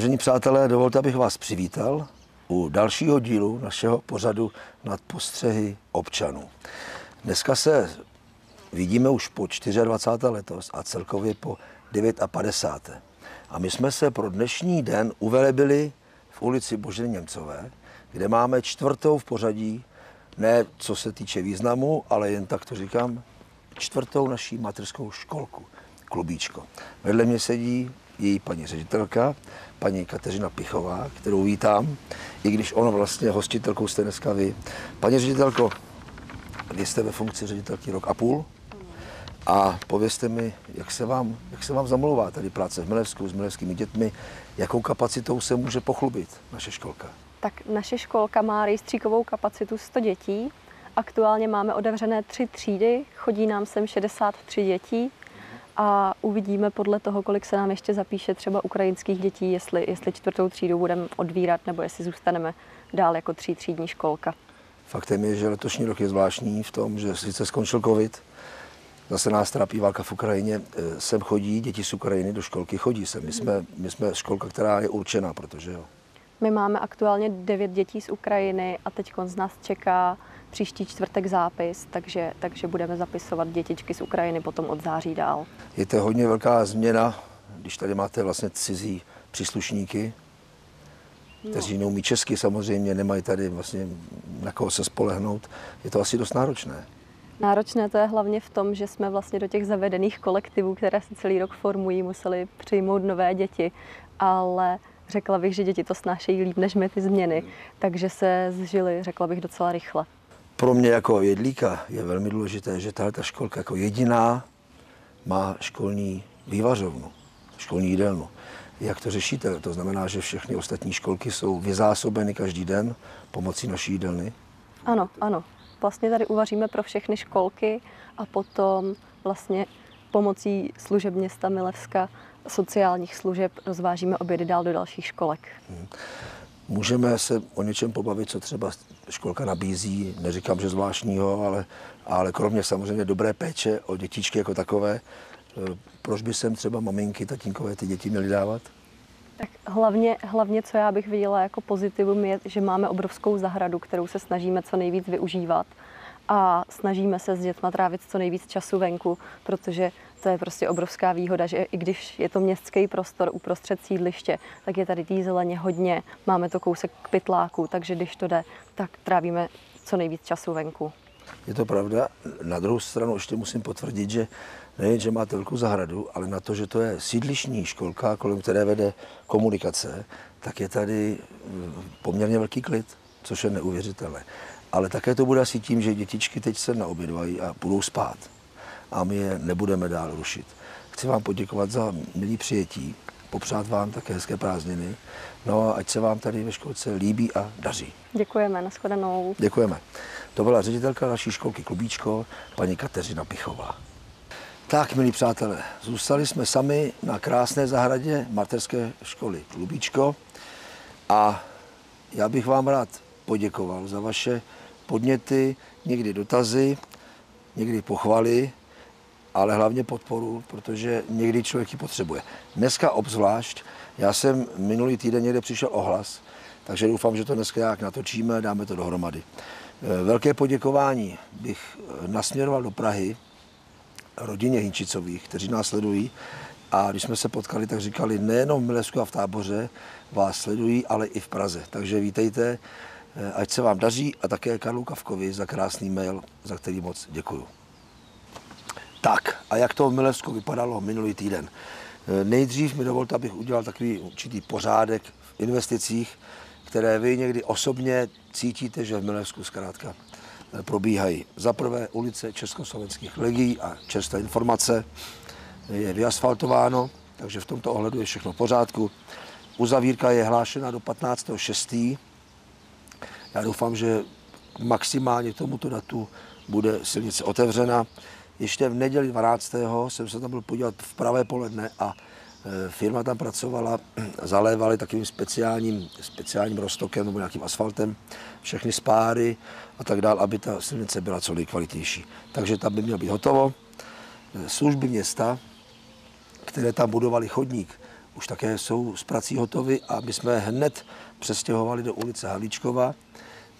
Vážení přátelé, dovolte, abych vás přivítal u dalšího dílu našeho pořadu nad postřehy občanů. Dneska se vidíme už po 24. letos a celkově po 59. A my jsme se pro dnešní den uvelebili v ulici Boženy Němcové, kde máme čtvrtou v pořadí, ne co se týče významu, ale jen tak to říkám, čtvrtou naší materskou školku, Klubíčko. Vedle mě sedí její paní ředitelka, paní Kateřina Pichová, kterou vítám, i když ono vlastně hostitelkou jste dneska vy. Paní ředitelko, vy jste ve funkci ředitelky rok a půl a povězte mi, jak se vám, jak se vám zamlouvá tady práce v Milevsku s milevskými dětmi, jakou kapacitou se může pochlubit naše školka? Tak naše školka má rejstříkovou kapacitu 100 dětí. Aktuálně máme otevřené tři třídy, chodí nám sem 63 dětí a uvidíme podle toho, kolik se nám ještě zapíše třeba ukrajinských dětí, jestli, jestli čtvrtou třídu budeme odvírat nebo jestli zůstaneme dál jako tří třídní školka. Faktem je, že letošní rok je zvláštní v tom, že sice skončil covid, zase nás trápí válka v Ukrajině, e, sem chodí děti z Ukrajiny do školky, chodí sem. My jsme, my jsme školka, která je určená, protože jo. My máme aktuálně devět dětí z Ukrajiny a teď z nás čeká příští čtvrtek zápis, takže, takže budeme zapisovat dětičky z Ukrajiny potom od září dál. Je to hodně velká změna, když tady máte vlastně cizí příslušníky, kteří no. neumí česky samozřejmě, nemají tady vlastně na koho se spolehnout. Je to asi dost náročné. Náročné to je hlavně v tom, že jsme vlastně do těch zavedených kolektivů, které se celý rok formují, museli přijmout nové děti, ale řekla bych, že děti to snášejí líp než my ty změny, takže se zžili, řekla bych, docela rychle. Pro mě jako jedlíka je velmi důležité, že tahle ta školka jako jediná má školní vývařovnu, školní jídelnu. Jak to řešíte? To znamená, že všechny ostatní školky jsou vyzásobeny každý den pomocí naší jídelny? Ano, ano. Vlastně tady uvaříme pro všechny školky a potom vlastně pomocí služeb města Milevska sociálních služeb rozvážíme obědy dál do dalších školek. Hmm. Můžeme se o něčem pobavit, co třeba školka nabízí, neříkám, že zvláštního, ale, ale kromě samozřejmě dobré péče o dětičky jako takové, eh, proč by sem třeba maminky, tatínkové ty děti měly dávat? Tak hlavně, hlavně, co já bych viděla jako pozitivum, je, že máme obrovskou zahradu, kterou se snažíme co nejvíc využívat a snažíme se s dětma trávit co nejvíc času venku, protože to je prostě obrovská výhoda, že i když je to městský prostor uprostřed sídliště, tak je tady té zeleně hodně, máme to kousek k pytláku, takže když to jde, tak trávíme co nejvíc času venku. Je to pravda. Na druhou stranu ještě musím potvrdit, že nejen, že máte velkou zahradu, ale na to, že to je sídlišní školka, kolem které vede komunikace, tak je tady poměrně velký klid, což je neuvěřitelné. Ale také to bude asi tím, že dětičky teď se naobědvají a budou spát. A my je nebudeme dál rušit. Chci vám poděkovat za milý přijetí, popřát vám také hezké prázdniny. No a ať se vám tady ve školce líbí a daří. Děkujeme, nashledanou. Děkujeme. To byla ředitelka naší školky Klubíčko, paní Kateřina Pichová. Tak, milí přátelé, zůstali jsme sami na krásné zahradě materské školy Klubíčko a já bych vám rád poděkoval za vaše podněty, někdy dotazy, někdy pochvaly, ale hlavně podporu, protože někdy člověk ji potřebuje. Dneska obzvlášť, já jsem minulý týden někde přišel ohlas, takže doufám, že to dneska jak natočíme dáme to dohromady. Eh, velké poděkování bych eh, nasměroval do Prahy rodině Hinčicových, kteří nás sledují. A když jsme se potkali, tak říkali, nejenom v Milesku a v táboře vás sledují, ale i v Praze. Takže vítejte, Eh, ať se vám daří a také Karlu Kavkovi za krásný mail, za který moc děkuju. Tak, a jak to v Milevsku vypadalo minulý týden? Eh, nejdřív mi dovolte, abych udělal takový určitý pořádek v investicích, které vy někdy osobně cítíte, že v Milevsku zkrátka eh, probíhají. Za prvé ulice Československých legií a čerstvé informace je vyasfaltováno, takže v tomto ohledu je všechno v pořádku. Uzavírka je hlášena do 15.6. Já doufám, že maximálně tomuto datu bude silnice otevřena. Ještě v neděli 12. jsem se tam byl podívat v pravé poledne a e, firma tam pracovala, zalévali takovým speciálním, speciálním roztokem nebo nějakým asfaltem všechny spáry a tak dále, aby ta silnice byla co nejkvalitnější. Takže tam by mělo být hotovo. E, služby města, které tam budovali chodník už také jsou s prací hotovy a my jsme hned přestěhovali do ulice Halíčkova,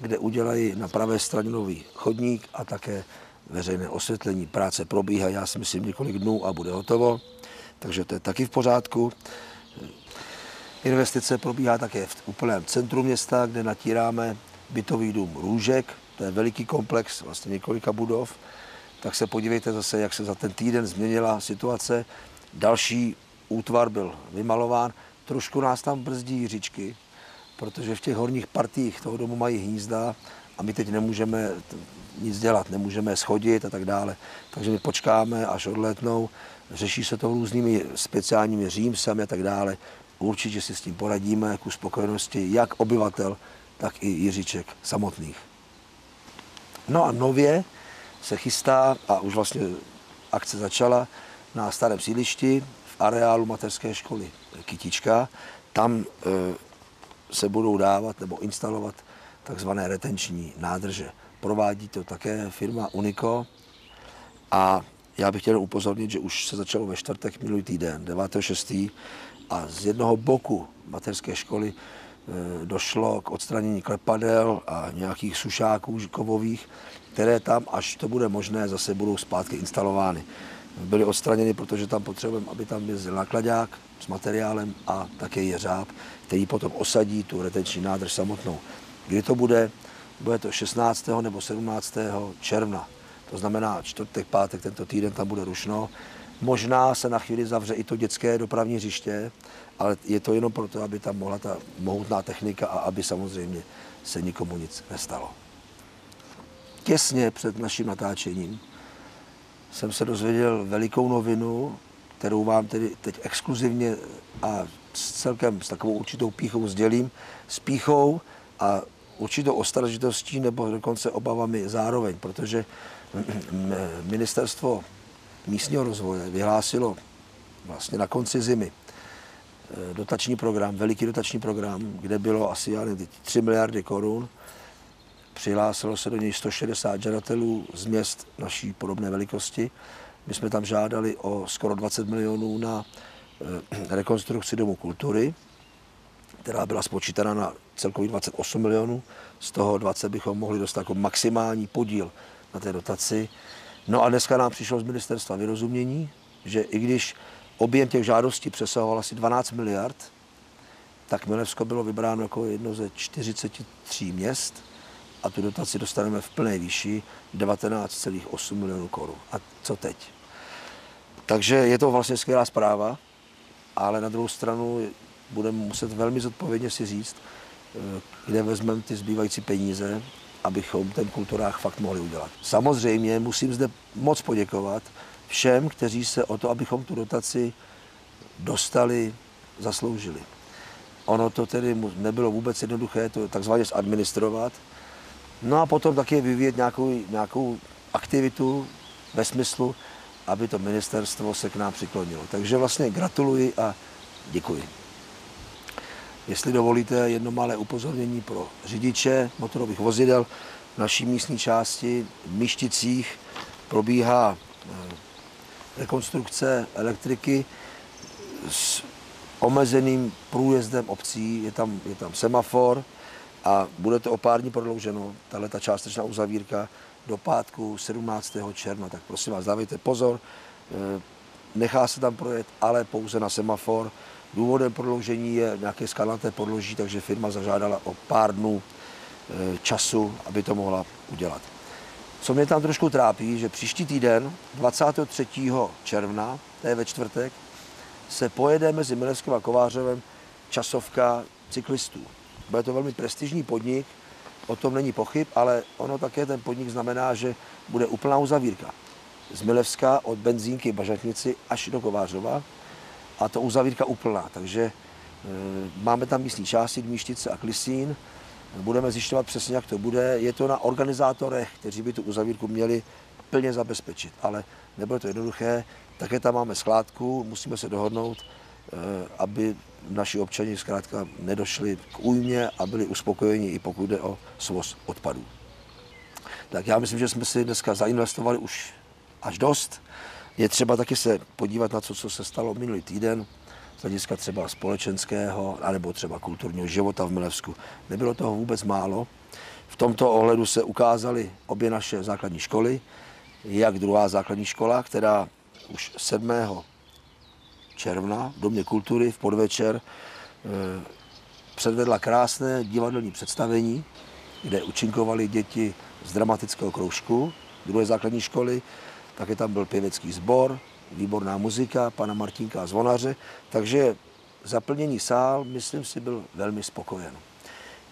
kde udělají na pravé straně nový chodník a také veřejné osvětlení. Práce probíhá, já si myslím, několik dnů a bude hotovo, takže to je taky v pořádku. Investice probíhá také v úplném centru města, kde natíráme bytový dům Růžek, to je veliký komplex, vlastně několika budov, tak se podívejte zase, jak se za ten týden změnila situace. Další útvar byl vymalován, trošku nás tam brzdí říčky, protože v těch horních partích toho domu mají hnízda a my teď nemůžeme nic dělat, nemůžeme schodit a tak dále. Takže my počkáme, až odletnou, řeší se to různými speciálními římsami a tak dále. Určitě si s tím poradíme ku spokojenosti jak obyvatel, tak i Jiříček samotných. No a nově se chystá, a už vlastně akce začala, na starém sídlišti v areálu mateřské školy Kytička. Tam e, se budou dávat nebo instalovat takzvané retenční nádrže. Provádí to také firma Unico a já bych chtěl upozornit, že už se začalo ve čtvrtek minulý týden, 9.6. a z jednoho boku mateřské školy e, došlo k odstranění klepadel a nějakých sušáků kovových, které tam, až to bude možné, zase budou zpátky instalovány. Byly odstraněny, protože tam potřebujeme, aby tam jezdil nakladák s materiálem a také jeřáb, který potom osadí tu retenční nádrž samotnou. Kdy to bude? Bude to 16. nebo 17. června. To znamená čtvrtek, pátek, tento týden tam bude rušno. Možná se na chvíli zavře i to dětské dopravní hřiště, ale je to jenom proto, aby tam mohla ta mohutná technika a aby samozřejmě se nikomu nic nestalo. Těsně před naším natáčením jsem se dozvěděl velikou novinu, kterou vám tedy teď exkluzivně a s celkem s takovou určitou píchou sdělím, s píchou a určitou ostražitostí nebo dokonce obavami zároveň, protože ministerstvo místního rozvoje vyhlásilo vlastně na konci zimy eh, dotační program, veliký dotační program, kde bylo asi já nevím, 3 miliardy korun. Přihlásilo se do něj 160 žadatelů z měst naší podobné velikosti. My jsme tam žádali o skoro 20 milionů na eh, rekonstrukci domu kultury, která byla spočítána na celkových 28 milionů. Z toho 20 bychom mohli dostat jako maximální podíl na té dotaci. No a dneska nám přišlo z ministerstva vyrozumění, že i když objem těch žádostí přesahoval asi 12 miliard, tak Milevsko bylo vybráno jako jedno ze 43 měst a tu dotaci dostaneme v plné výši 19,8 milionů korun. A co teď? Takže je to vlastně skvělá zpráva, ale na druhou stranu budeme muset velmi zodpovědně si říct, eh, kde vezmeme ty zbývající peníze, abychom ten kulturách fakt mohli udělat. Samozřejmě musím zde moc poděkovat všem, kteří se o to, abychom tu dotaci dostali, zasloužili. Ono to tedy nebylo vůbec jednoduché to takzvaně zadministrovat. No a potom taky vyvíjet nějakou, nějakou aktivitu ve smyslu, aby to ministerstvo se k nám přiklonilo. Takže vlastně gratuluji a děkuji. Jestli dovolíte jedno malé upozornění pro řidiče motorových vozidel, v naší místní části v Mišticích probíhá eh, rekonstrukce elektriky s omezeným průjezdem obcí, je tam, je tam semafor a bude to o pár dní prodlouženo, tahle ta částečná uzavírka do pátku 17. června. Tak prosím vás, dávejte pozor, eh, nechá se tam projet, ale pouze na semafor. Důvodem prodloužení je nějaké skalnaté podloží, takže firma zažádala o pár dnů eh, času, aby to mohla udělat. Co mě tam trošku trápí, že příští týden, 23. června, to je ve čtvrtek, se pojede mezi Milevskem a Kovářovem časovka cyklistů. Bude to velmi prestižní podnik, o tom není pochyb, ale ono také ten podnik znamená, že bude úplná uzavírka. Z Milevska od benzínky Bažatnici až do Kovářova a to uzavírka úplná. Takže e, máme tam místní části, Dmíštice a Klisín. Budeme zjišťovat přesně, jak to bude. Je to na organizátorech, kteří by tu uzavírku měli plně zabezpečit, ale nebude to jednoduché. Také tam máme skládku, musíme se dohodnout, e, aby naši občani zkrátka nedošli k újmě a byli uspokojeni i pokud jde o svoz odpadů. Tak já myslím, že jsme si dneska zainvestovali už až dost. Je třeba taky se podívat na to, co se stalo minulý týden. z hlediska třeba společenského, anebo třeba kulturního života v Milevsku. Nebylo toho vůbec málo. V tomto ohledu se ukázaly obě naše základní školy, jak druhá základní škola, která už 7. června v Domě kultury v podvečer eh, předvedla krásné divadelní představení, kde učinkovali děti z dramatického kroužku druhé základní školy, také tam byl pěvecký sbor, výborná muzika, pana Martinka a zvonaře, takže zaplněný sál, myslím si, byl velmi spokojen.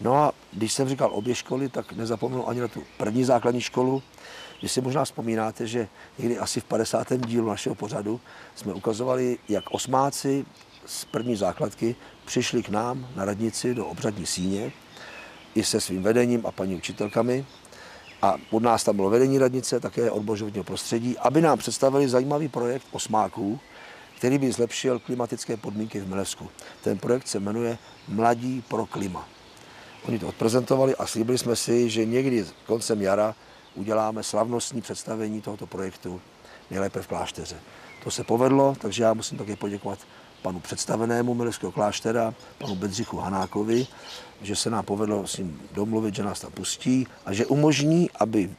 No a když jsem říkal obě školy, tak nezapomněl ani na tu první základní školu. Vy si možná vzpomínáte, že někdy asi v 50. dílu našeho pořadu jsme ukazovali, jak osmáci z první základky přišli k nám na radnici do obřadní síně i se svým vedením a paní učitelkami. A od nás tam bylo vedení radnice, také odbor životního prostředí, aby nám představili zajímavý projekt osmáků, který by zlepšil klimatické podmínky v Milevsku. Ten projekt se jmenuje Mladí pro klima. Oni to odprezentovali a slíbili jsme si, že někdy koncem jara uděláme slavnostní představení tohoto projektu, nejlépe v klášteře. To se povedlo, takže já musím také poděkovat panu představenému Milevského kláštera, panu Bedřichu Hanákovi, že se nám povedlo s ním domluvit, že nás tam pustí a že umožní, aby,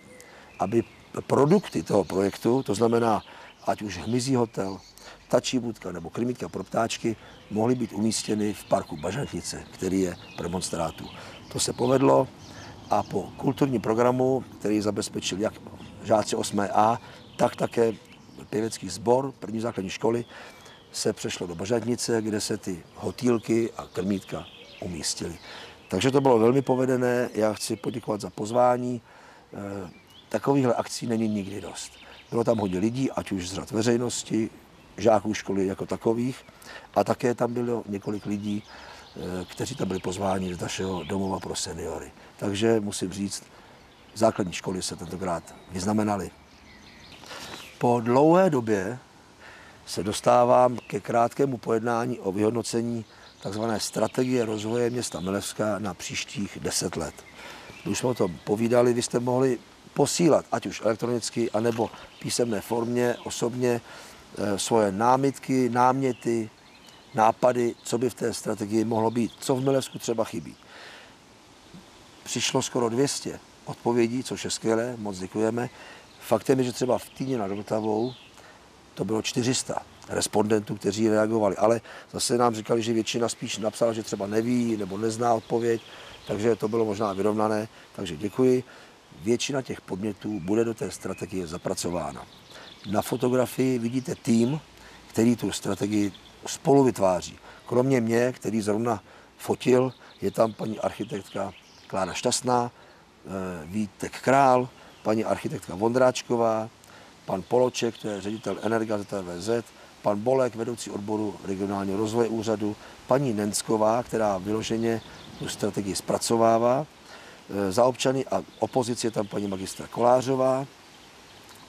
aby produkty toho projektu, to znamená ať už hmyzí hotel, tačí budka nebo krmítka pro ptáčky, mohly být umístěny v parku Bažantnice, který je premonstrátu. To se povedlo a po kulturním programu, který zabezpečil jak žáci 8a, tak také pěvecký sbor první základní školy, se přešlo do Bažadnice, kde se ty hotýlky a krmítka umístily. Takže to bylo velmi povedené. Já chci poděkovat za pozvání. Eh, takovýchhle akcí není nikdy dost. Bylo tam hodně lidí, ať už z řad veřejnosti, žáků školy jako takových, a také tam bylo několik lidí, eh, kteří tam byli pozváni z našeho domova pro seniory. Takže musím říct, základní školy se tentokrát vyznamenaly. Po dlouhé době se dostávám ke krátkému pojednání o vyhodnocení tzv. strategie rozvoje města Milevska na příštích deset let. Už jsme o tom povídali, vy jste mohli posílat, ať už elektronicky, anebo písemné formě, osobně, eh, svoje námitky, náměty, nápady, co by v té strategii mohlo být, co v Milevsku třeba chybí. Přišlo skoro 200 odpovědí, což je skvělé, moc děkujeme. Faktem je, že třeba v Týně nad Vltavou to bylo 400 respondentů, kteří reagovali. Ale zase nám říkali, že většina spíš napsala, že třeba neví nebo nezná odpověď, takže to bylo možná vyrovnané. Takže děkuji. Většina těch podmětů bude do té strategie zapracována. Na fotografii vidíte tým, který tu strategii spolu vytváří. Kromě mě, který zrovna fotil, je tam paní architektka Klára Šťastná, eh, Vítek Král, paní architektka Vondráčková, pan Poloček, to je ředitel Energa ZTVZ, pan Bolek, vedoucí odboru regionálního rozvoje úřadu, paní Nensková, která vyloženě tu strategii zpracovává. E, za občany a opozici je tam paní magistra Kolářová,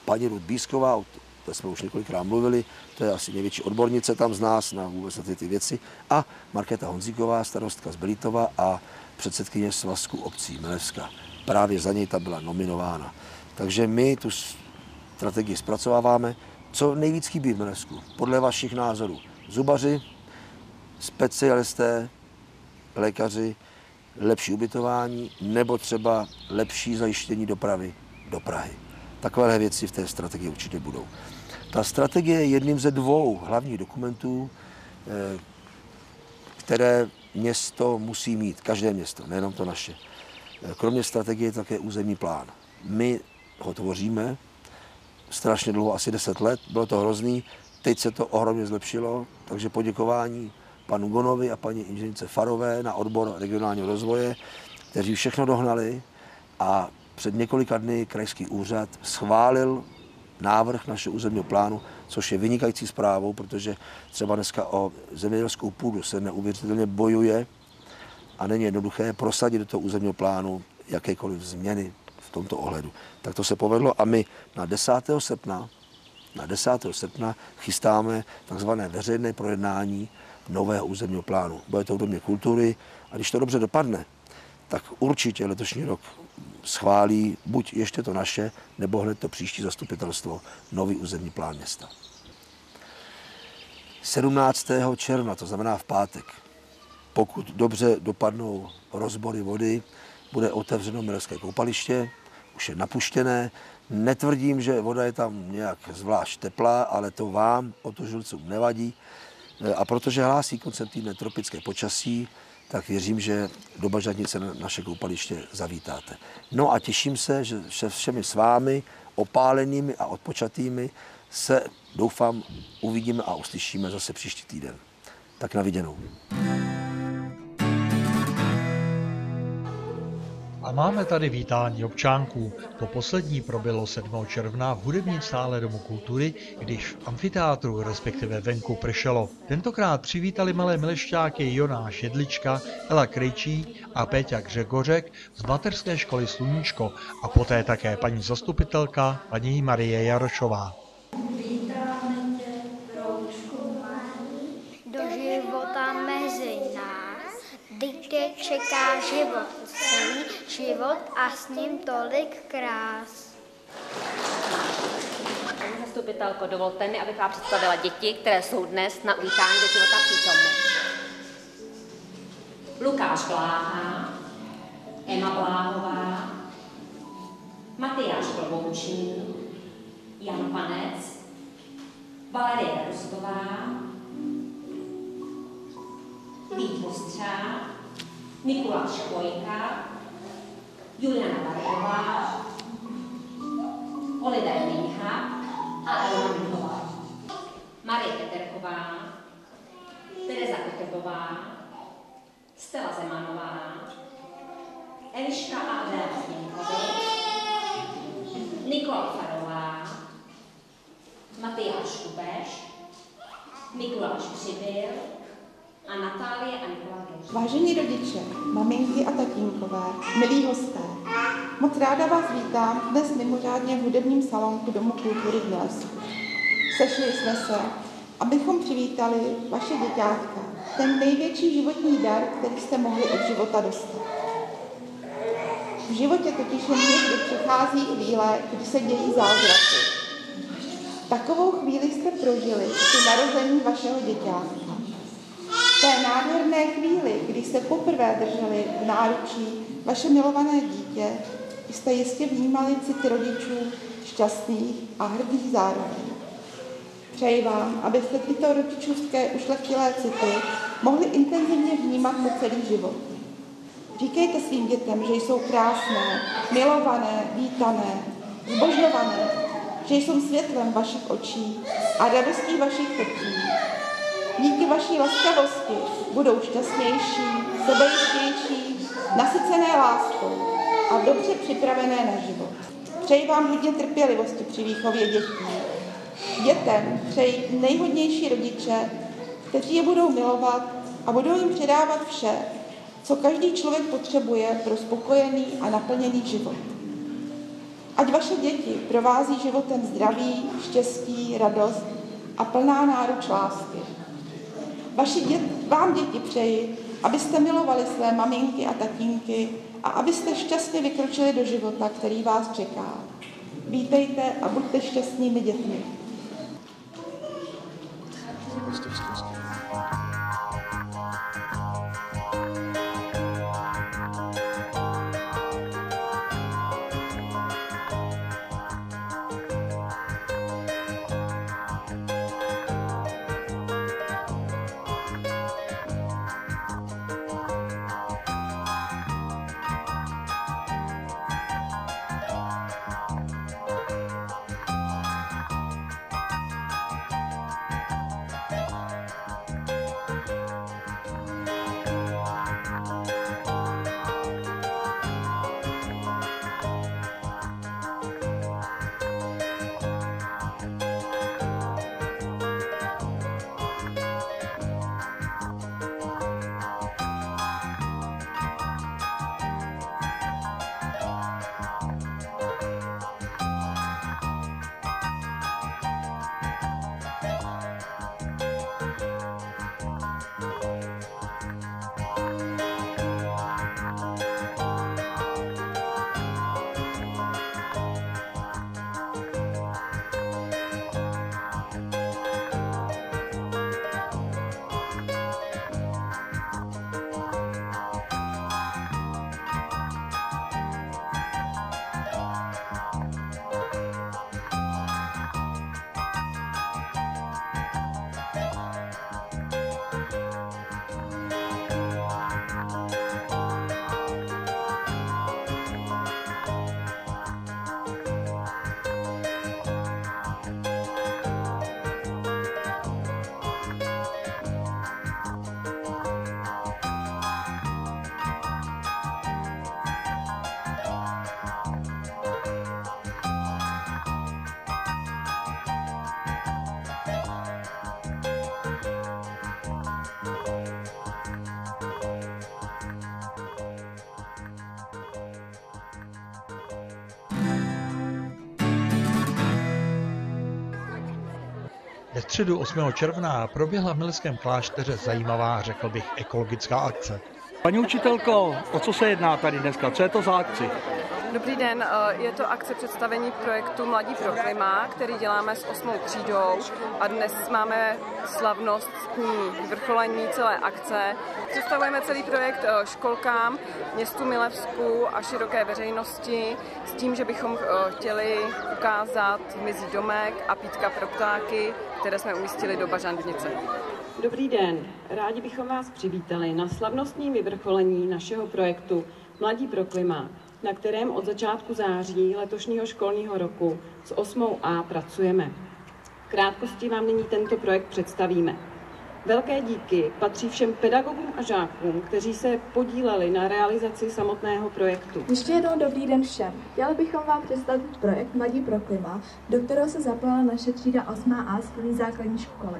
paní Rud Bísková, o to jsme už několikrát mluvili, to je asi největší odbornice tam z nás na vůbec na ty, ty věci, a Markéta Honzíková, starostka z Belitova a předsedkyně svazku obcí Milevska. Právě za něj ta byla nominována. Takže my tu strategii zpracováváme. Co nejvíc chybí v Milevsku? Podle vašich názorů. Zubaři, specialisté, lékaři, lepší ubytování nebo třeba lepší zajištění dopravy do Prahy. Takové věci v té strategii určitě budou. Ta strategie je jedním ze dvou hlavních dokumentů, eh, které město musí mít, každé město, nejenom to naše. Eh, kromě strategie je také územní plán. My ho tvoříme, strašně dlouho, asi 10 let, bylo to hrozný. Teď se to ohromně zlepšilo, takže poděkování panu Gonovi a paní inženýrce Farové na odbor regionálního rozvoje, kteří všechno dohnali a před několika dny krajský úřad schválil návrh našeho územního plánu, což je vynikající zprávou, protože třeba dneska o zemědělskou půdu se neuvěřitelně bojuje a není jednoduché prosadit do toho územního plánu jakékoliv změny tomto ohledu. Tak to se povedlo a my na 10. srpna, na 10. srpna chystáme takzvané veřejné projednání nového územního plánu. Bude to v domě kultury a když to dobře dopadne, tak určitě letošní rok schválí buď ještě to naše, nebo hned to příští zastupitelstvo nový územní plán města. 17. června, to znamená v pátek, pokud dobře dopadnou rozbory vody, bude otevřeno Milevské koupaliště, už je napuštěné. Netvrdím, že voda je tam nějak zvlášť teplá, ale to vám, otužilcům, nevadí. A protože hlásí koncem týdne tropické počasí, tak věřím, že do Bažadnice na naše koupaliště zavítáte. No a těším se, že se všemi s vámi, opálenými a odpočatými, se doufám uvidíme a uslyšíme zase příští týden. Tak na viděnou. A máme tady vítání občánků. To poslední probělo 7. června v hudebním sále Domu kultury, když v amfiteátru, respektive venku, pršelo. Tentokrát přivítali malé milešťáky Jonáš Jedlička, Ela Krejčí a Péťa Gřegořek z mateřské školy Sluníčko a poté také paní zastupitelka, paní Marie Jarošová. Vítáme tě, Roučku do života mezi nás, kdy tě čeká život, celý život a s ním tolik krás. Paní zastupitelko, dovolte mi, abych vám představila děti, které jsou dnes na uvítání do života přítomny. Lukáš Bláha, Emma Bláhová, Matyáš Kloboučný, Jan Panec, Valerie Rustová, Vít Vostřák, Mikuláš Škojka, Juliana Barková, Oliver Mincha a Elena Michová. Marie Peterková, Tereza Kotebová, Stella Zemanová, Eliška a Adéla Změnkovi, Nikola Farová, Matyáš Kubeš, Mikuláš Přibyl a Natálie a Nikola Gouš. Vážení rodiče, maminky a tatínkové, milí hosté, moc ráda vás vítám dnes mimořádně v hudebním salonku Domu kultury v Milesku. Sešli jsme se, abychom přivítali vaše děťátka, ten největší životní dar, který jste mohli od života dostat. V životě totiž jen někdy přichází chvíle, kdy se dějí zázraky. Takovou chvíli jste prožili při narození vašeho děťátka. Té nádherné chvíli, kdy jste poprvé drželi v náručí vaše milované dítě, jste jistě vnímali city rodičů šťastných a hrdých zároveň. Přeji vám, abyste tyto rodičovské ušlechtilé city mohli intenzivně vnímat po celý život. Říkejte svým dětem, že jsou krásné, milované, vítané, zbožňované, že jsou světlem vašich očí a radostí vašich srdcí. Díky vaší laskavosti budou šťastnější, sebejistější, nasycené láskou a dobře připravené na život. Přeji vám hodně trpělivosti při výchově dětí. Dětem přeji nejhodnější rodiče, kteří je budou milovat a budou jim předávat vše, co každý člověk potřebuje pro spokojený a naplněný život. Ať vaše děti provází životem zdraví, štěstí, radost a plná náruč lásky. Vaši dět, vám děti přeji, abyste milovali své maminky a tatínky a abyste šťastně vykročili do života, který vás čeká. Vítejte a buďte šťastnými dětmi. Ve středu 8. června proběhla v Milském klášteře zajímavá, řekl bych, ekologická akce. Paní učitelko, o co se jedná tady dneska? Co je to za akci? Dobrý den, eh, je to akce představení projektu Mladí pro klima, který děláme s osmou třídou a dnes máme slavnostní vrcholení celé akce. Představujeme celý projekt eh, školkám, městu Milevsku a široké veřejnosti s tím, že bychom eh, chtěli ukázat mizí domek a pítka pro ptáky, které jsme umístili do Bažandnice. Dobrý den, rádi bychom vás přivítali na slavnostním vyvrcholení našeho projektu Mladí pro klima, na kterém od začátku září letošního školního roku s 8a pracujeme. V krátkosti vám nyní tento projekt představíme. Velké díky patří všem pedagogům a žákům, kteří se podíleli na realizaci samotného projektu. Ještě jednou dobrý den všem. Chtěli bychom vám představit projekt Mladí pro klima, do kterého se zapojila naše třída 8a z první základní školy.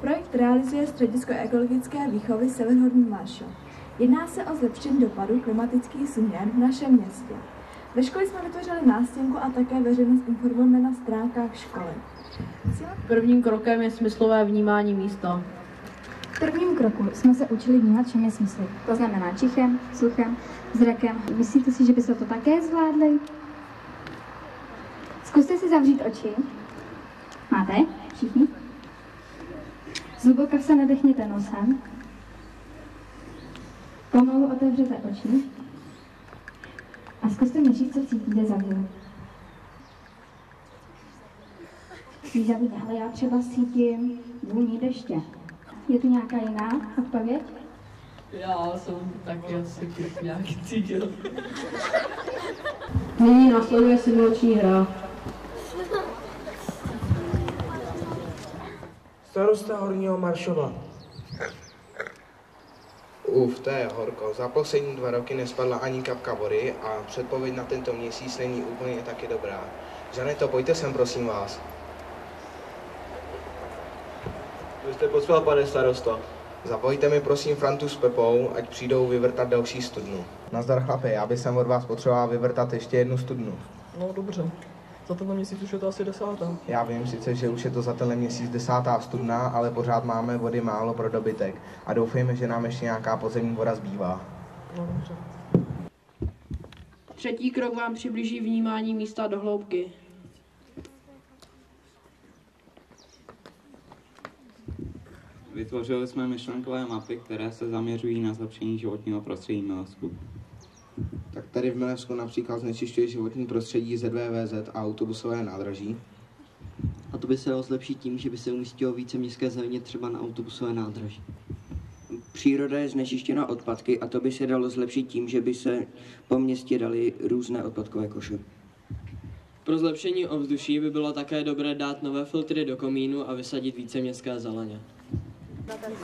Projekt realizuje Středisko ekologické výchovy Severhodný Maršo. Jedná se o zlepšení dopadu klimatických změn v našem městě. Ve škole jsme vytvořili nástěnku a také veřejnost informujeme na stránkách školy. Prvním krokem je smyslové vnímání místa. V prvním kroku jsme se učili vnímat všemi smysly. To znamená čichem, sluchem, zrakem. Myslíte si, že byste to také zvládli? Zkuste si zavřít oči. Máte? Všichni? Zhluboka se nadechněte nosem. Pomalu otevřete oči. A zkuste mi říct, co cítíte za chvíli. Ale já třeba cítím vůni deště. Je tu nějaká jiná odpověď? Já jsem taky asi nějaký cítil. Nyní nasleduje simulační hra. Starosta Horního Maršova. Uf, to je horko. Za poslední dva roky nespadla ani kapka vody a předpověď na tento měsíc není úplně taky dobrá. Žaneto, pojďte sem, prosím vás. Vy jste pozval, pane starosto. Zavolejte mi prosím Frantu s Pepou, ať přijdou vyvrtat další studnu. Nazdar chlapi, já bych od vás potřeboval vyvrtat ještě jednu studnu. No dobře. Za tenhle měsíc už je to asi desátá. Já vím sice, že už je to za tenhle měsíc desátá studna, ale pořád máme vody málo pro dobytek a doufejme, že nám ještě nějaká podzemní voda zbývá. No dobře. Třetí krok vám přiblíží vnímání místa do hloubky. Vytvořili jsme myšlenkové mapy, které se zaměřují na zlepšení životního prostředí Milevsku. Tak tady v Milevsku například znečišťuje životní prostředí ZVVZ a autobusové nádraží. A to by se dalo zlepšit tím, že by se umístilo více městské zeleně třeba na autobusové nádraží. Příroda je znečištěna odpadky a to by se dalo zlepšit tím, že by se po městě dali různé odpadkové koše. Pro zlepšení ovzduší by bylo také dobré dát nové filtry do komínu a vysadit více městské zeleně. Gracias.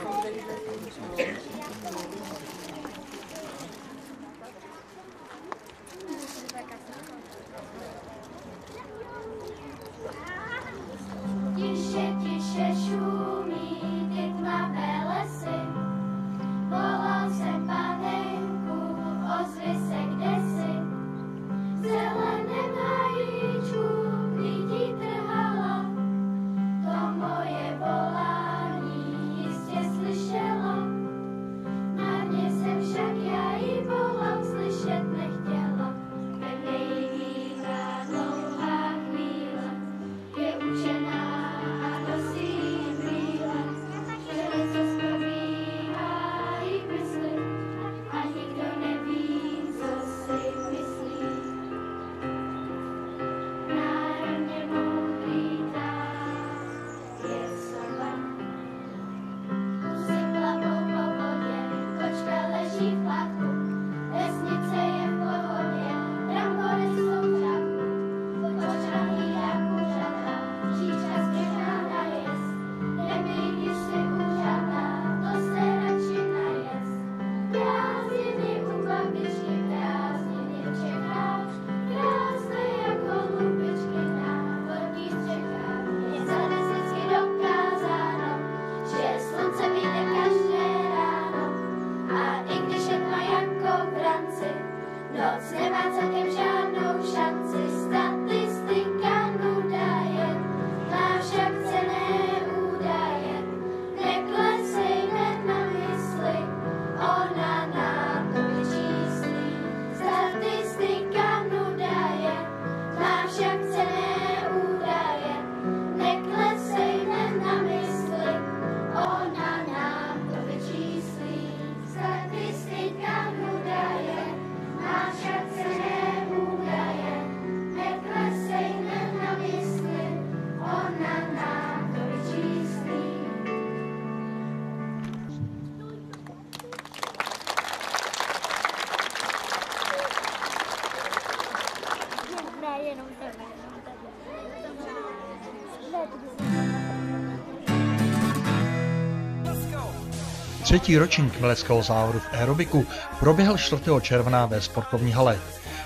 Třetí ročník Mileckého závodu v aerobiku proběhl 4. června ve sportovní hale.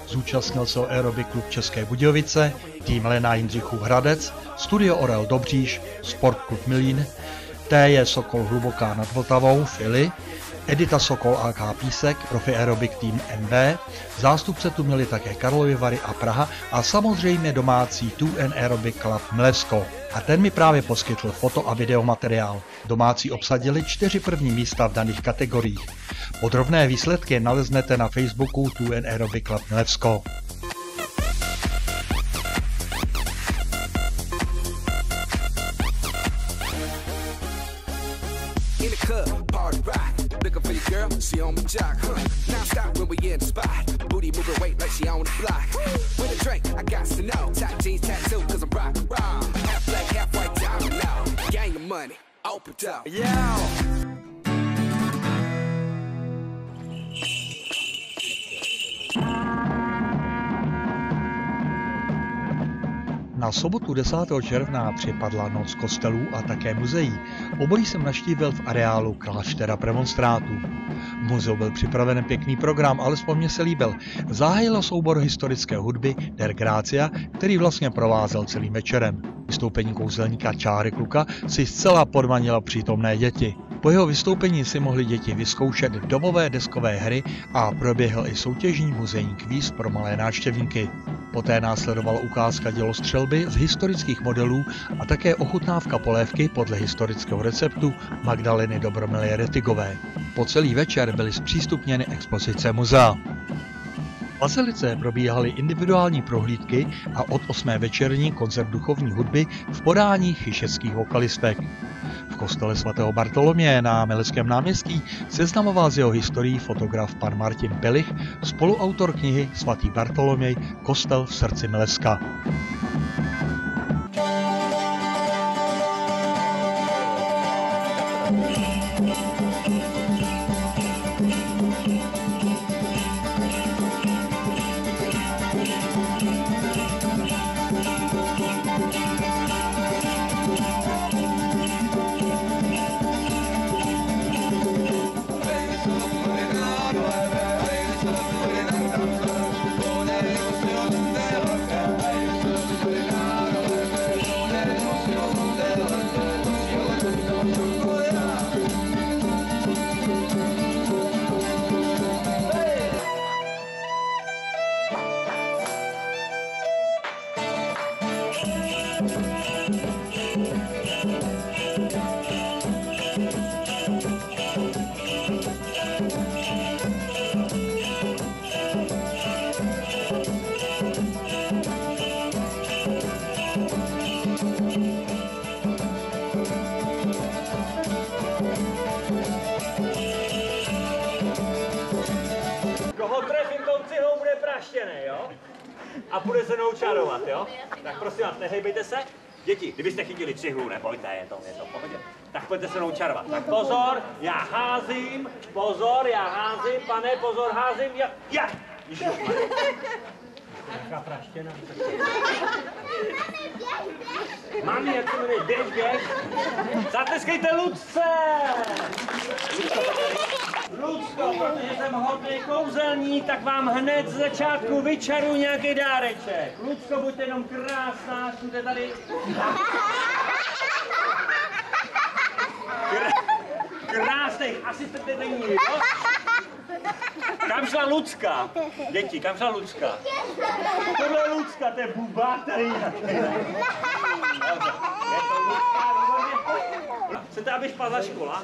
Zúčastnil se aerobik klub České Budějovice, tým Lena Jindřichů Hradec, Studio Orel Dobříž, Sport klub Milín, TJ Sokol Hluboká nad Vltavou, Fili, Edita Sokol AK Písek, profi aerobik tým MB, zástupce tu měli také Karlovy Vary a Praha a samozřejmě domácí 2N Aerobic Club Mlesko. A ten mi právě poskytl foto a videomateriál. Domácí obsadili čtyři první místa v daných kategoriích. Podrobné výsledky naleznete na Facebooku 2N Aerobic Club Mlevsko. Money, open up. Yeah. Na sobotu 10. června připadla noc kostelů a také muzeí. Obojí jsem naštívil v areálu kláštera premonstrátů. Muzeu byl připraven pěkný program, alespoň mě se líbil. Zahájilo soubor historické hudby Der Grácia, který vlastně provázel celým večerem. Vystoupení kouzelníka Čáry Kluka si zcela podmanilo přítomné děti. Po jeho vystoupení si mohli děti vyzkoušet domové deskové hry a proběhl i soutěžní muzejní kvíz pro malé návštěvníky. Poté následovala ukázka dělostřelby z historických modelů a také ochutnávka polévky podle historického receptu Magdaleny Dobromilé Retigové. Po celý večer byly zpřístupněny expozice muzea. V Bazilice probíhaly individuální prohlídky a od 8. večerní koncert duchovní hudby v podání chyšeckých vokalistek. V kostele svatého Bartoloměje na Mileckém náměstí seznamoval s jeho historií fotograf pan Martin Pelich, spoluautor knihy Svatý Bartoloměj, kostel v srdci Mileska. Mnou čarovat, jo? Tak prosím vás, nehejbejte se. Děti, kdybyste chytili cihlu, nebojte, je to, je to pohodě. Tak pojďte se mnou čarovat. Tak pozor, já házím, pozor, já házím, pane, pozor, házím, já, já. Jaká praštěna. Mami, jak se jmenuje, běž, běž. Zatleskejte Lucce! Lucko, protože jsem hodný kouzelník, tak vám hned z začátku vyčaru nějaký dáreček. Lucko, buďte jenom krásná, všude tady. Kr- krásných, asi jste tady není? Kam šla Lucka? Děti, kam šla Lucka? Tohle je Lucka, to je buba tady nějaký. Je. Chcete, aby spadla škola?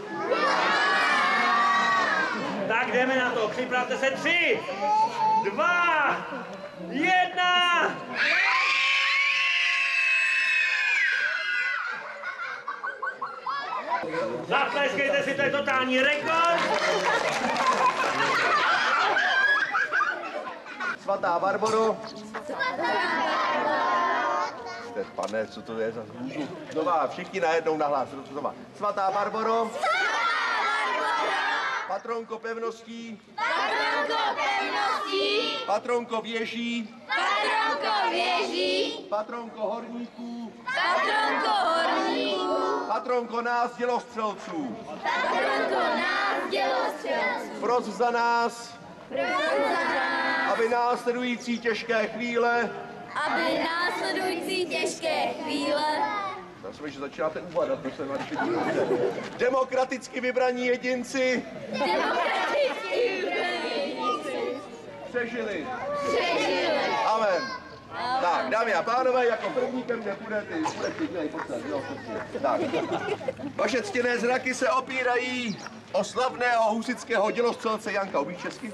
Tak jdeme na to, připravte se, tři, dva, jedna! Zatleskejte si, to je totální rekord! Svatá Barboro. Jste, pane, co to je za hůzu? Znova, všichni najednou nahlas, znova. Svatá Barboro. Patronko pevností. Patronko pevností. Patronko věží. Patronko věží. Patronko horníků. Patronko horníků. Patronko nás, dělostřelců. Patronko nás, dělostřelců. Pros za nás, Prosím za nás, aby následující těžké chvíle, aby následující těžké chvíle já jsem že začínáte uvadat, to se vaše Demokraticky vybraní jedinci demokraticky vybraní přežili. přežili. Amen. Tak, dámy a pánové, jako první ke mně půjde ty, půjde ty, dělej, jo. Tak. Vaše ctěné zraky se opírají o slavného husického dělostřelce Janka. Umíš česky?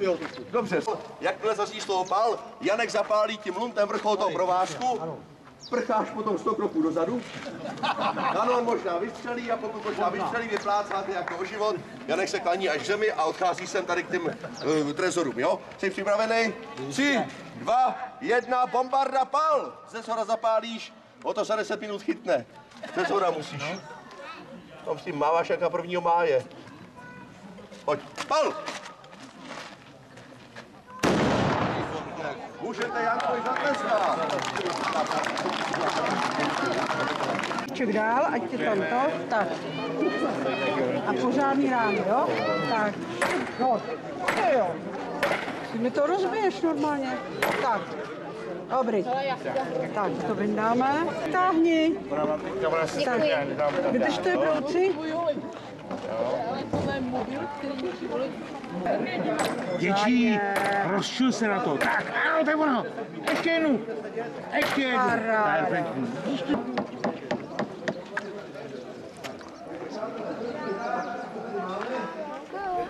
Jo, dobře. Jakmile zazní slovo pal, Janek zapálí tím luntem vrchol toho provázku, prcháš potom 100 kroků dozadu. Ano, možná vystřelí a pokud možná vystřelí, vyplácáte jako o život. Janek se klaní až zemi a odchází sem tady k těm uh, trezorům, jo? Jsi připravený? Tři, dva, jedna, bombarda, pal! Ze zhora zapálíš, o to za 10 minut chytne. Ze zhora musíš. Tam s tím máváš jak na prvního máje. Pojď, pal! Můžete Jankovi zatleskat. Ček dál, ať je tam to. Tak. A pořádný rám, jo? Tak. No, to jo. Ty mi to rozbiješ normálně. Tak. Dobrý. Tak, to vyndáme. Táhni. Tak. Vydržte brouci. Děčí, rozčil se na to. Tak, ano, to je ono. Ještě jednu. Ještě jednu. Perfektní.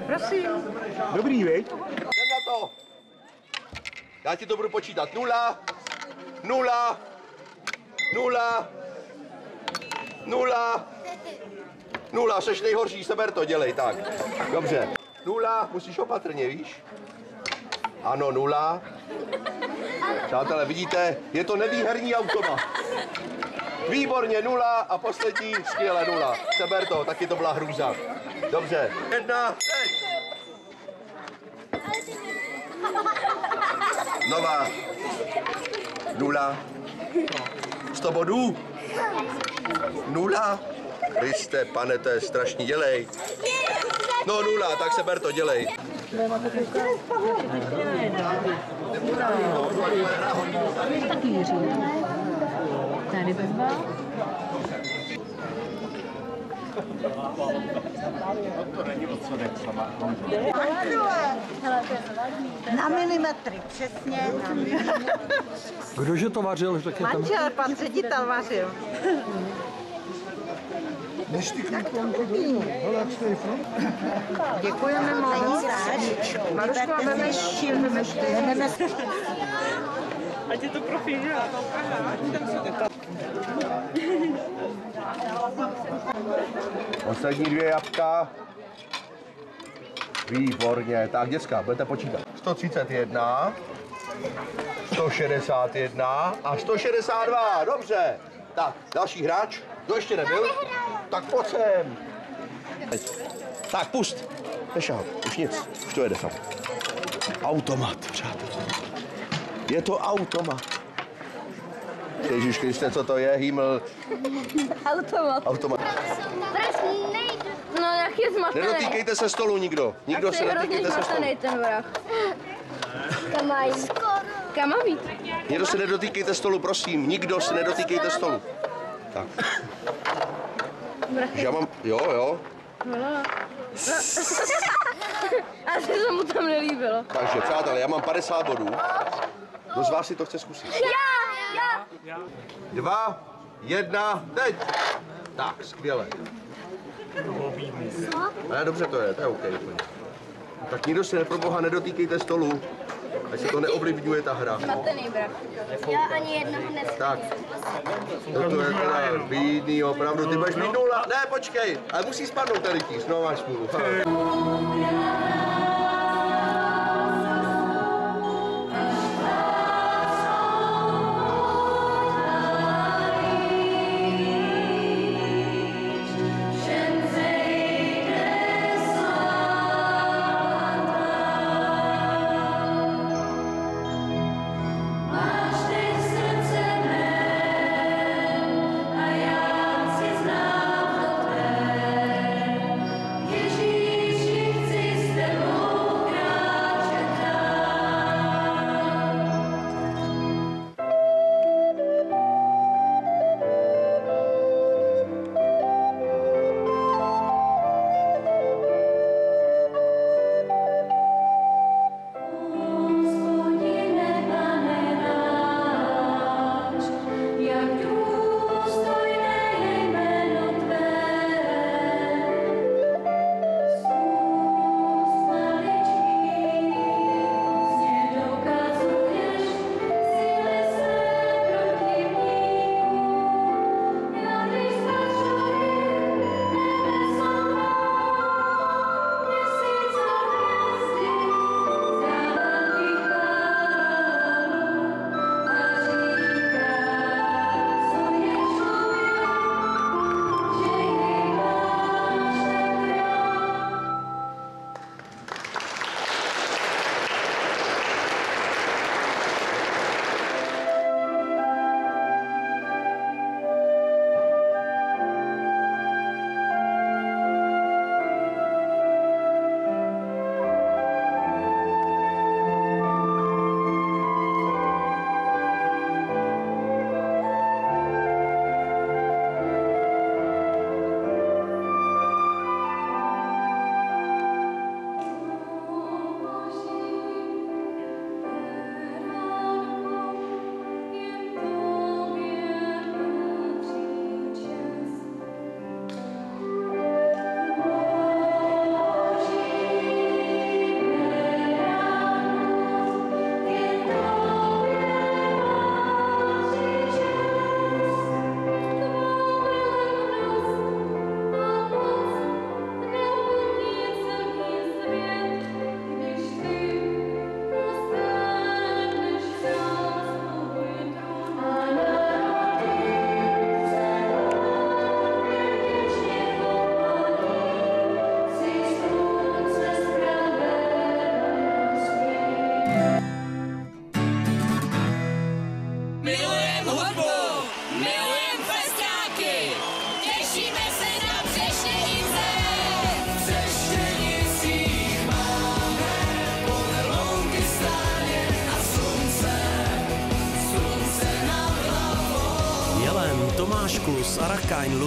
Prosím. Dobrý, viď? Jdem na to. Já ti to budu počítat. Nula, nula, nula, nula, nula. Seš nejhorší, seber to, dělej, tak. Dobře. Nula, musíš opatrně, víš? Ano, nula. Přátelé, vidíte, je to nevýherní automat. Výborně, nula a poslední, skvěle nula. Seber to, taky to byla hrůza. Dobře, jedna, teď. Nová. Nula. 100 bodů. Nula. Kriste, pane, to je strašný, dělej. No nula, tak se ber to, dělej. Taky Jiří. Tady sama. Na milimetry, přesně. Na milimetry. Kdože to vařil, tak je tam... Manžel, pan ředitel vařil. Než ty klíkonky dolů, hele, jak stojí front. Děkujeme moc. Maruško, vemeš ty. Vememe. Ať je to profil, Poslední dvě jabka. Výborně. Tak, děcka, budete počítat. 131, 161 a 162. Dobře. Tak, další hráč. Kdo ještě nebyl? Tak pojď sem. Tak, pust. Nešahal, už nic. Už to jede tam. Automat, přátelé. Je to automat. Ježíš Kriste, co to je? Himmel. Automat. Automat. No, jak je zmatený. Nedotýkejte se stolu nikdo. Nikdo se nedotýkejte se stolu. zmatený ten vrah. Kam mají? Kam má být? Nikdo se nedotýkejte stolu, prosím. Nikdo se nedotýkejte stolu. Tak. Já mám, jo, jo. Asi se mu tam nelíbilo. Takže, přátelé, já mám 50 bodů. Kdo z vás si to chce zkusit? Já! Já! Dva, jedna, teď. Tak, skvěle. Ne, dobře to je, to je OK. úplně. Tak nikdo se pro boha nedotýkejte stolu, ať se to neovlivňuje ta hra. Zmatený vrah. Já ani jednoho neskutím. Tak. To je teda bídný, opravdu, ty budeš mít nula. Ne, počkej, ale musí spadnout ten rytíř, no máš smůlu.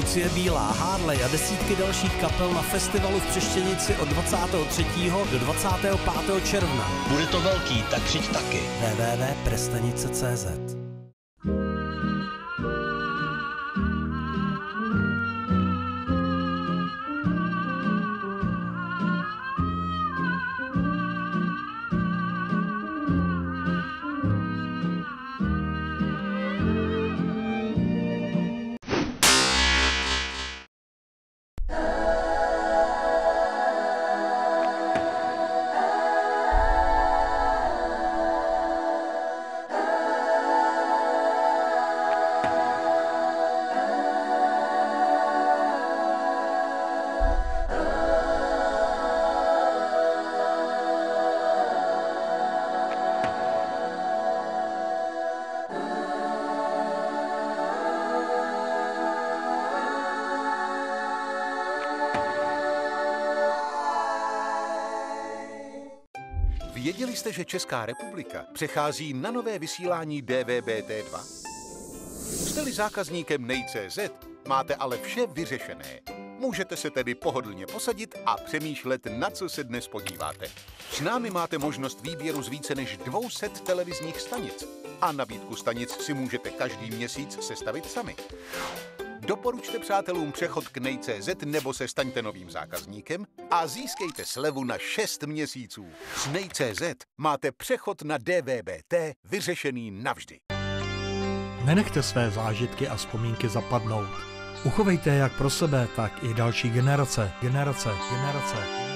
Lucie Bílá, Harley a desítky dalších kapel na festivalu v Přeštěnici od 23. do 25. června. Bude to velký, tak přijď taky. www.prestanice.cz Že Česká republika přechází na nové vysílání DVB-T2? Jste-li zákazníkem Nej.cz, máte ale vše vyřešené. Můžete se tedy pohodlně posadit a přemýšlet, na co se dnes podíváte. S námi máte možnost výběru z více než 200 televizních stanic a nabídku stanic si můžete každý měsíc sestavit sami. Doporučte přátelům přechod k Nej.cz nebo se staňte novým zákazníkem a získejte slevu na 6 měsíců. S Nej.cz máte přechod na DVB-T vyřešený navždy. Nenechte své zážitky a vzpomínky zapadnout. Uchovejte jak pro sebe, tak i další generace, generace, generace.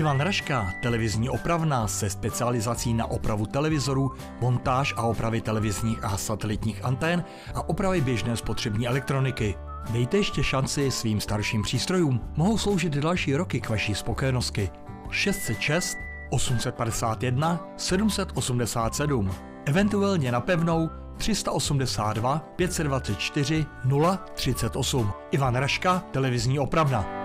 Ivan Raška, televizní opravna se specializací na opravu televizorů, montáž a opravy televizních a satelitních antén a opravy běžné spotřební elektroniky. Dejte ještě šanci svým starším přístrojům. Mohou sloužit další roky k vaší spokojenosti. 606 851 787. Eventuálně na pevnou 382 524 038. Ivan Raška, televizní opravna.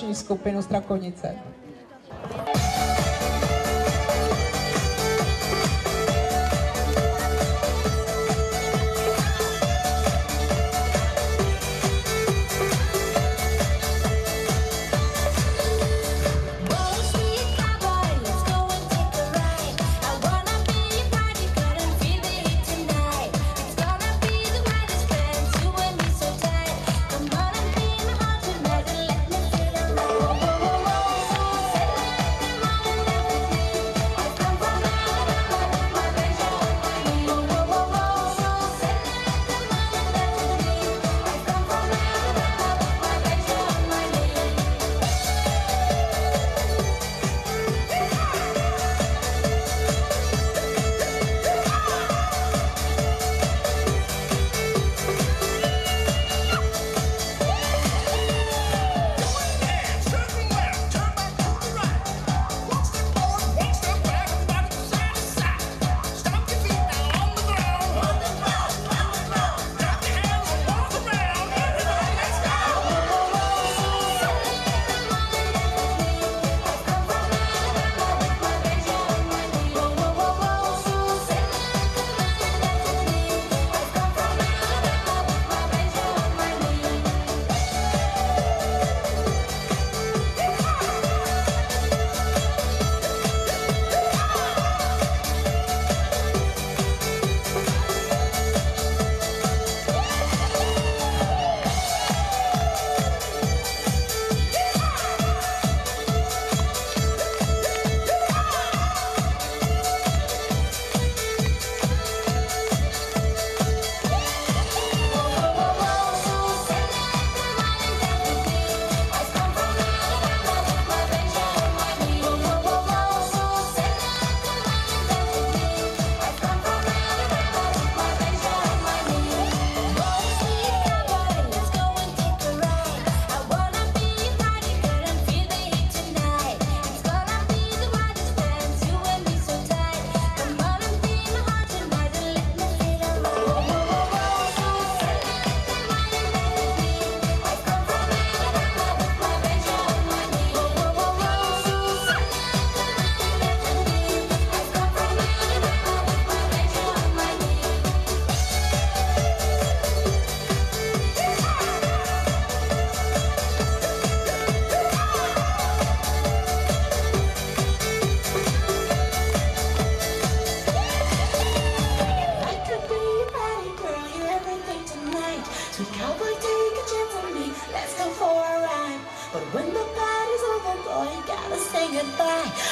Taneční skupinu Strakonice.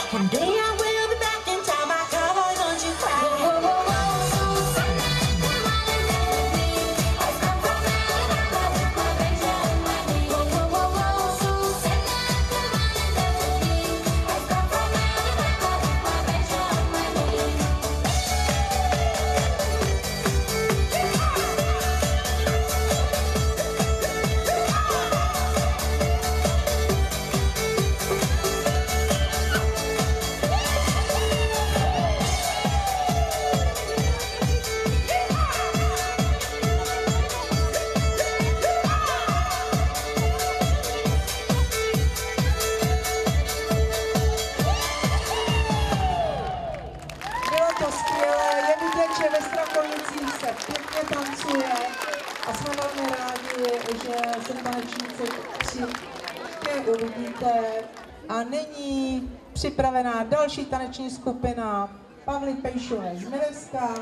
from day další taneční skupina Pavlík Pejšové z Mirevská.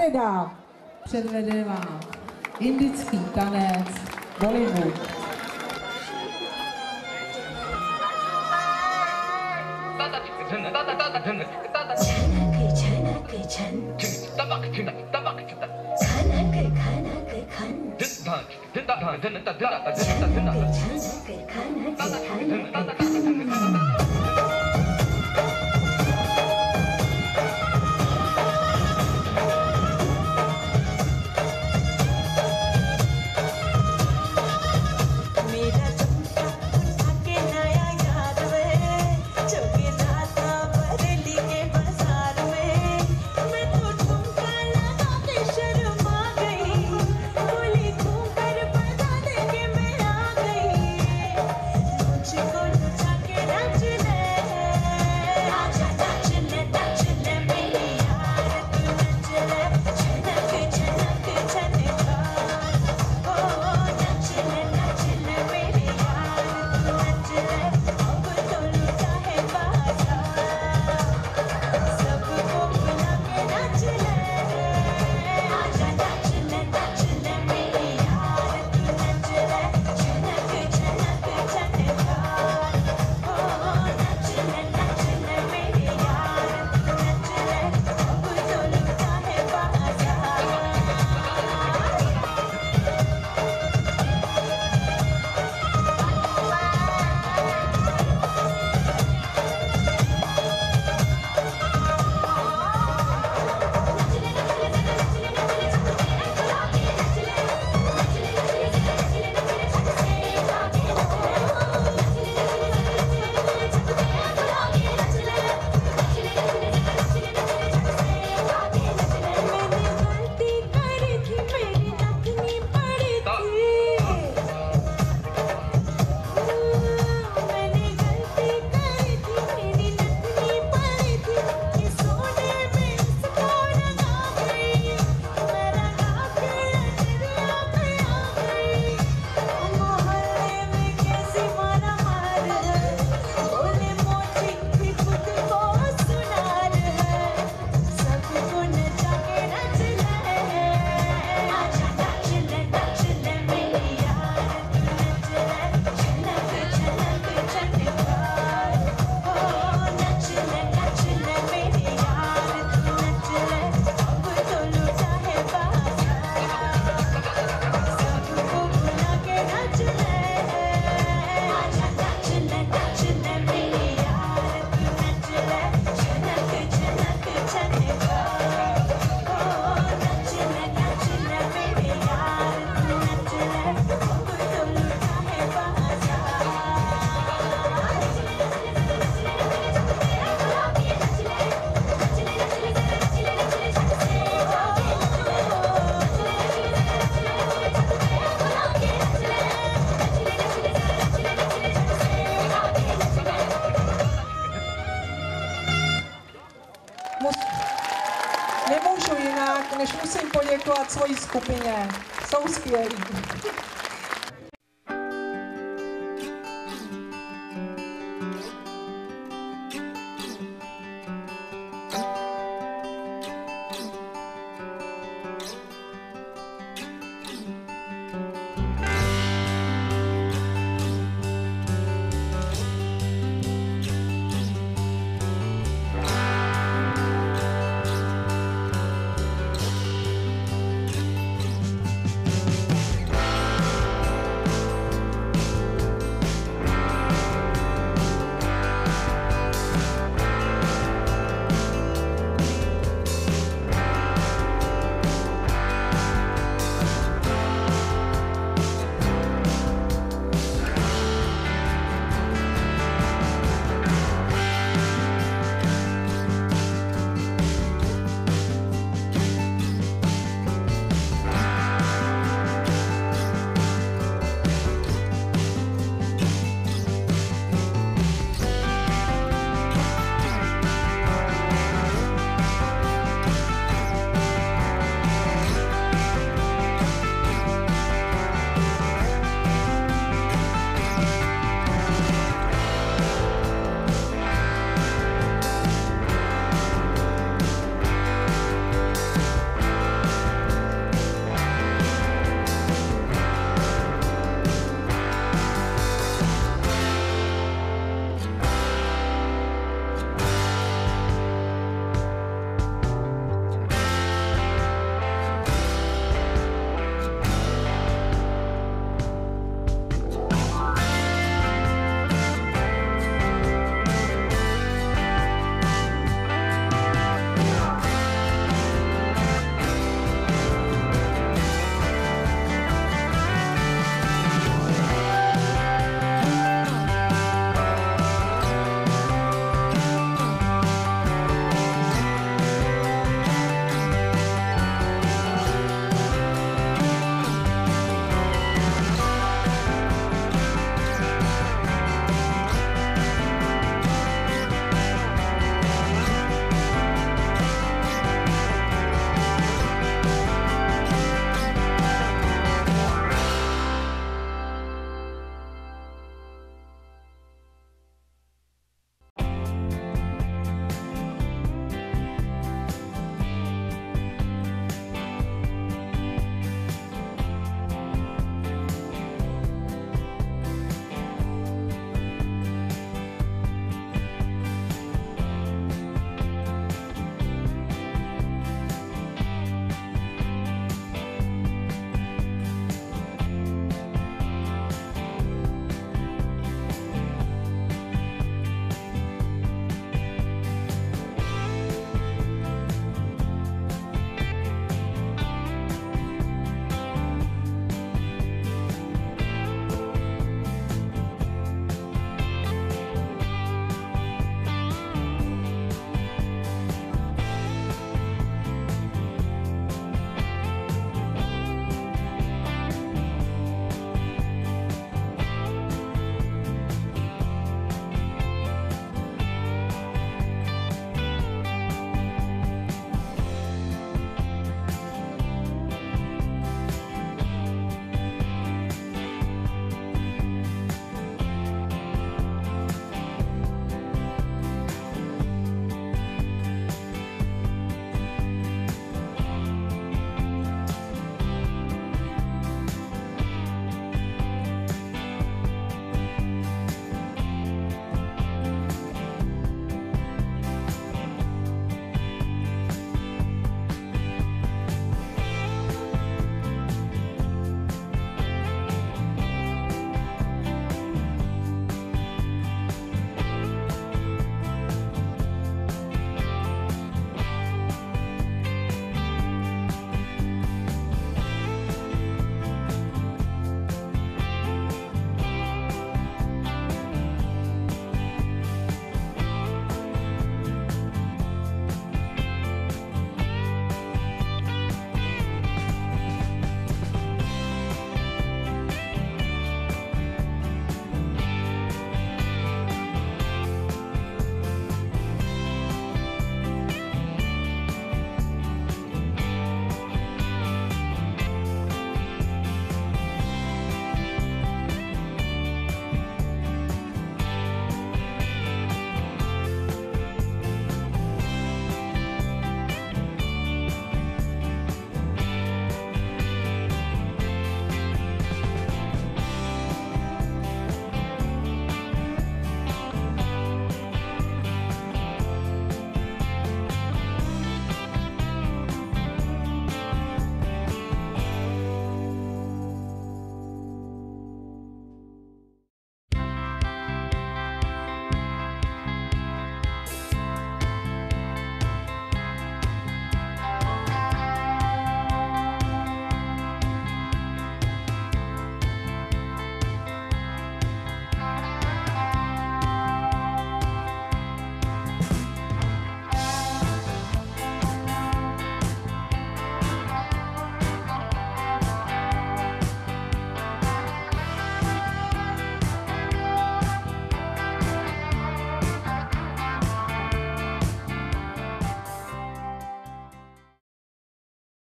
Florida. předvede vám indický tanec Bollywood. Poděkovat svojí skupině. Jsou skvělí.